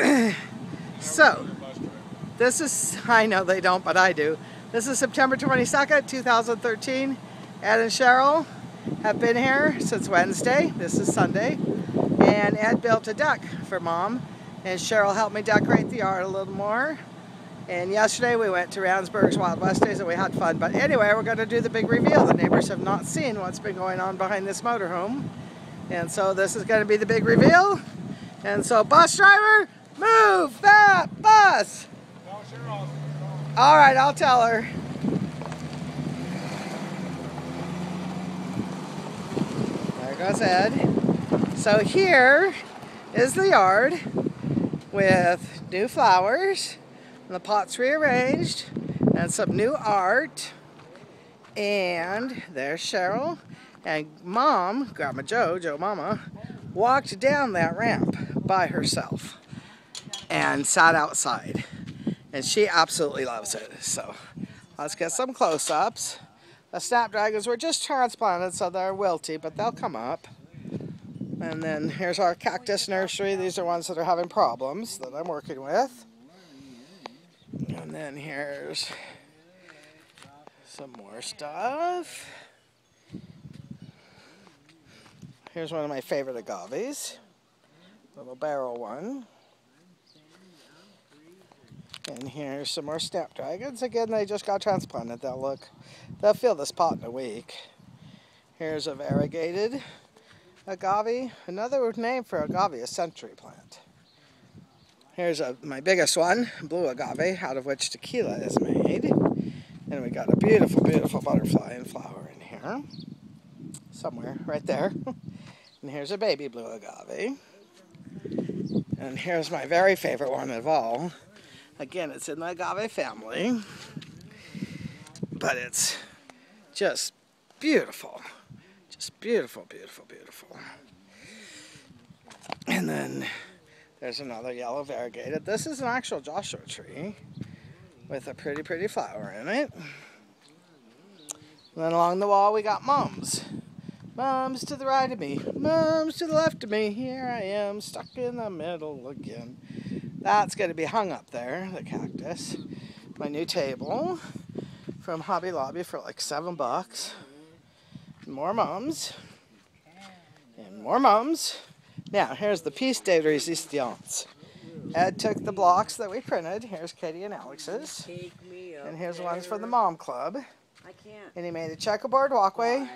so, this is, I know they don't, but I do. This is September 22nd, 2013. Ed and Cheryl have been here since Wednesday. This is Sunday. And Ed built a deck for Mom. And Cheryl helped me decorate the yard a little more. And yesterday we went to Randsburg's Wild West Days and we had fun. But anyway, we're going to do the big reveal. The neighbors have not seen what's been going on behind this motorhome. And so this is going to be the big reveal. And so bus driver, move that bus. All right, I'll tell her. There goes Ed. So here is the yard with new flowers, and the pots rearranged, and some new art. And there's Cheryl, and Mom, Grandma Joe, JoMama, walked down that ramp by herself and sat outside. And she absolutely loves it. So let's get some close-ups. The snapdragons were just transplanted, so they're wilty, but they'll come up. And then here's our cactus nursery. These are ones that are having problems that I'm working with. And then here's some more stuff. Here's one of my favorite agaves. Little barrel one. And here's some more snapdragons. Again, they just got transplanted. They'll look, they'll fill this pot in a week. Here's a variegated agave. Another name for agave, a century plant. Here's a, my biggest one, blue agave, out of which tequila is made. And we got a beautiful, beautiful butterfly and flower in here. Somewhere, right there. And here's a baby blue agave. And here's my very favorite one of all. Again, it's in the agave family. But it's just beautiful. Just beautiful, beautiful, beautiful. And then there's another yellow variegated. This is an actual Joshua tree with a pretty, pretty flower in it. And then along the wall we got mums. Mums to the right of me, mums to the left of me. Here I am, stuck in the middle again. That's going to be hung up there, the cactus. My new table from Hobby Lobby for like seven bucks. More mums. And more mums. Now, here's the piece de resistance. Ed took the blocks that we printed. Here's Katie and Alex's. And here's ones for the Mom Club. I can't. And he made a checkerboard walkway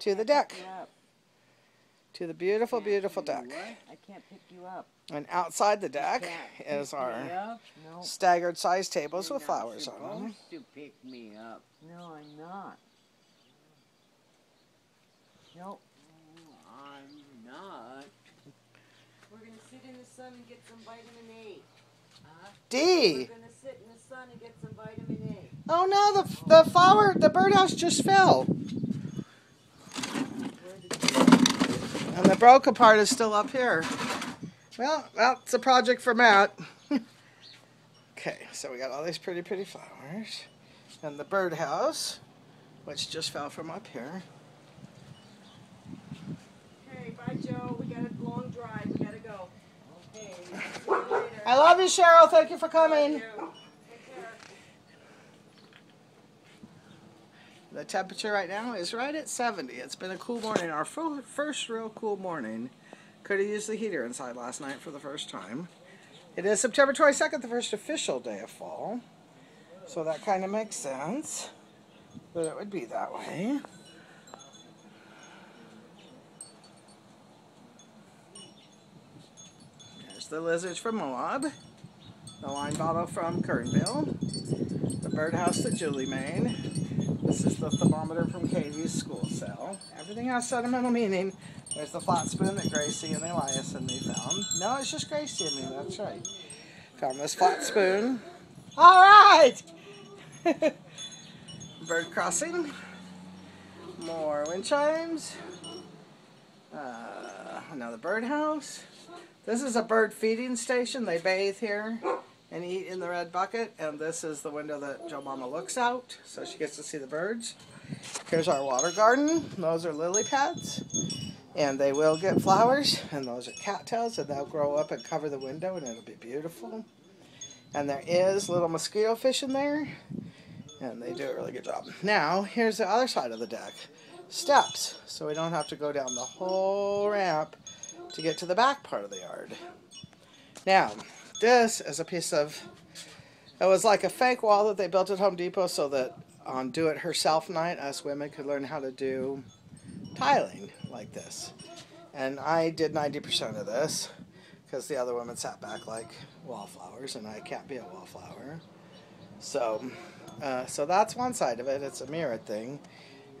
to the deck. To the beautiful, beautiful deck. I can't pick you up. And outside the deck is our up. No. staggered size tables You're with flowers on them. to pick me up. No, I'm not. Nope. I'm not. We're gonna sit in the sun and get some vitamin A. We're D. gonna sit in the sun and get some vitamin A. Oh no, the, the flower, the birdhouse just fell. And the broken part is still up here. Well, that's a project for Matt. okay, so we got all these pretty, pretty flowers. And the birdhouse, which just fell from up here. Okay, bye Joe. We got a long drive. We gotta go. Okay. I love you, Cheryl. Thank you for coming. The temperature right now is right at 70. It's been a cool morning. Our first real cool morning. Could have used the heater inside last night for the first time. It is September 22nd, the first official day of fall. So that kind of makes sense that it would be that way. There's the lizards from Moab. The wine bottle from Kernville. The birdhouse that Julie made. This is the thermometer from Katie's school cell. Everything has sentimental meaning. There's the flat spoon that Gracie and Elias and me found. No, it's just Gracie and me, that's right. Found this flat spoon. All right! Bird crossing. More wind chimes. Uh, another birdhouse. This is a bird feeding station. They bathe here and eat in the red bucket. And this is the window that JoMama looks out, so she gets to see the birds. Here's our water garden. Those are lily pads. And they will get flowers, and those are cattails, and they'll grow up and cover the window, and it'll be beautiful. And there is little mosquito fish in there, and they do a really good job. Now, here's the other side of the deck. Steps, so we don't have to go down the whole ramp to get to the back part of the yard. Now, this is a piece of, it was like a fake wall that they built at Home Depot so that on do-it-herself night, us women could learn how to do tiling like this. And I did 90% of this because the other women sat back like wallflowers and I can't be a wallflower. So, uh, so that's one side of it. It's a mirror thing.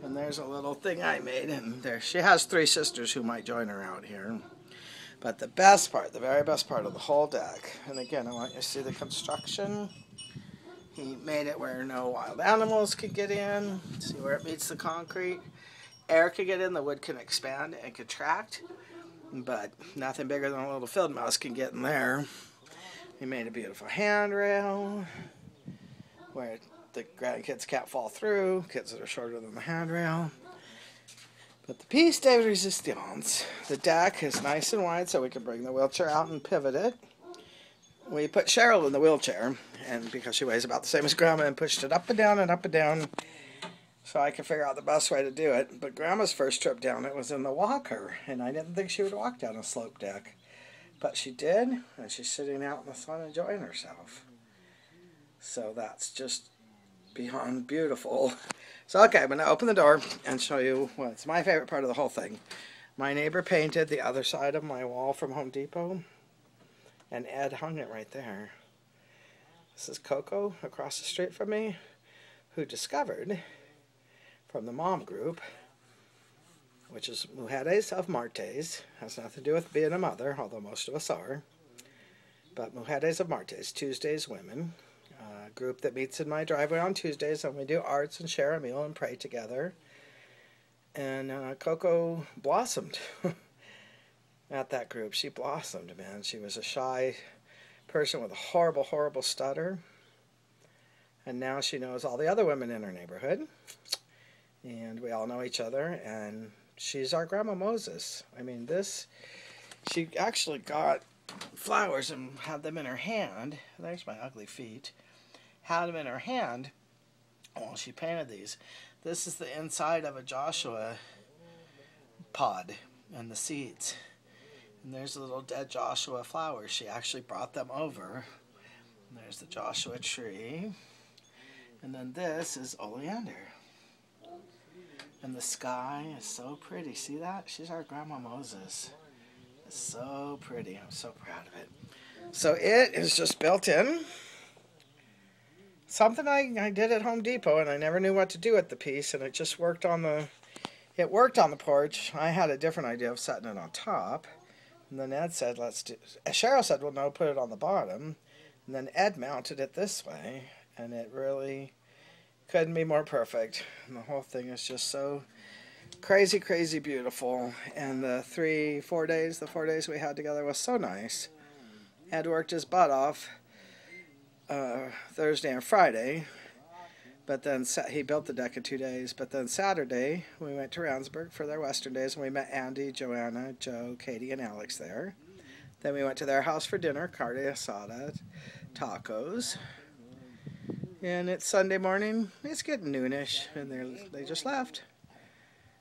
And there's a little thing I made and there she has three sisters who might join her out here. But the best part, the very best part of the whole deck, and again I want you to see the construction. He made it where no wild animals could get in. See where it meets the concrete air can get in, the wood can expand and contract, but nothing bigger than a little field mouse can get in there. He made a beautiful handrail where the grandkids can't fall through, kids that are shorter than the handrail. But the piece de resistance, the deck is nice and wide so we can bring the wheelchair out and pivot it. We put Cheryl in the wheelchair, and because she weighs about the same as Grandma, and pushed it up and down and up and down so I could figure out the best way to do it. But Grandma's first trip down it was in the walker, and I didn't think she would walk down a slope deck. But she did, and she's sitting out in the sun enjoying herself. So that's just beyond beautiful. So, okay, I'm going to open the door and show you what's my favorite part of the whole thing. My neighbor painted the other side of my wall from Home Depot, and Ed hung it right there. This is Coco across the street from me, who discovered from the mom group, which is Mujeres of Martes. Has nothing to do with being a mother, although most of us are. But Mujeres of Martes, Tuesdays Women, a group that meets in my driveway on Tuesdays, and we do arts and share a meal and pray together. And uh, Coco blossomed at that group. She blossomed, man. She was a shy person with a horrible, horrible stutter. And now she knows all the other women in her neighborhood and we all know each other and she's our grandma Moses. I mean this she actually got flowers and had them in her hand. There's my ugly feet. Had them in her hand while she painted these. This is the inside of a Joshua pod and the seeds. And there's a little dead Joshua flowers. She actually brought them over. And there's the Joshua tree. And then this is oleander. And the sky is so pretty. See that? She's our Grandma Moses. It's so pretty. I'm so proud of it. So it is just built in. Something I, I did at Home Depot and I never knew what to do with the piece and it just worked on the it worked on the porch. I had a different idea of setting it on top. And then Ed said, let's do uh, Cheryl said, well no, put it on the bottom. And then Ed mounted it this way and it really couldn't be more perfect. And the whole thing is just so crazy, crazy beautiful. And the three, four days, the four days we had together was so nice. Ed worked his butt off uh, Thursday and Friday, but then he built the deck in two days. But then Saturday we went to Randsburg for their Western days, and we met Andy, Joanna, Joe, Katie, and Alex there. Then we went to their house for dinner, carne asada, tacos, and it's Sunday morning. It's getting noonish, and they they just left.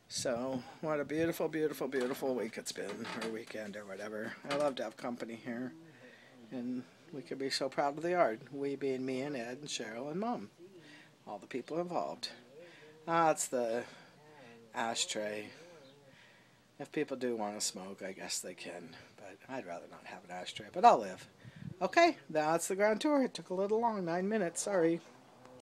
So what a beautiful, beautiful, beautiful week it's been, or weekend, or whatever. I love to have company here, and we could be so proud of the yard. We being me and Ed and Cheryl and Mom, all the people involved. Ah, it's the ashtray. If people do want to smoke, I guess they can, but I'd rather not have an ashtray. But I'll live. Okay, that's the grand tour. It took a little long, nine minutes, sorry.